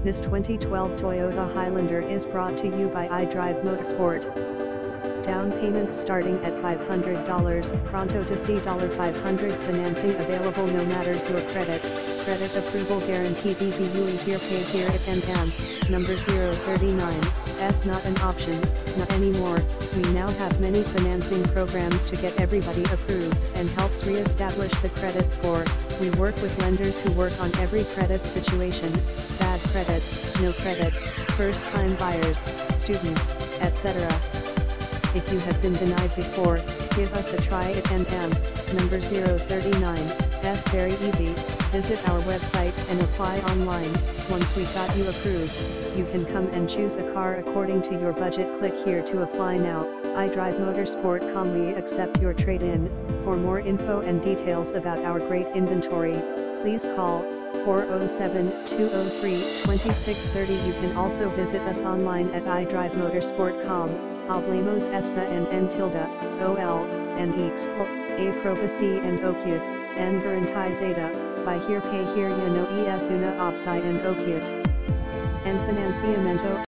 This 2012 Toyota Highlander is brought to you by iDrive Motorsport. Down payments starting at $500, pronto to $500 financing available no matters your credit, credit approval guarantee DBUE here pay here at NM, number 039, S not an option, not anymore, we now have many financing programs to get everybody approved and helps re-establish the credit score, we work with lenders who work on every credit situation, credit, no credit, first time buyers, students, etc. If you have been denied before, give us a try at NM, number 039, S very easy, visit our website and apply online, once we got you approved, you can come and choose a car according to your budget. Click here to apply now, iDrive Motorsport.com we accept your trade-in, for more info and details about our great inventory, please call, 407-203-2630 You can also visit us online at iDriveMotorsport.com. Hablemos Espa and N tilde, OL, and Expo, A Probacy and Ocute, N Garantizada, by here pay here ya no es una opsi and Ocute. En financiamiento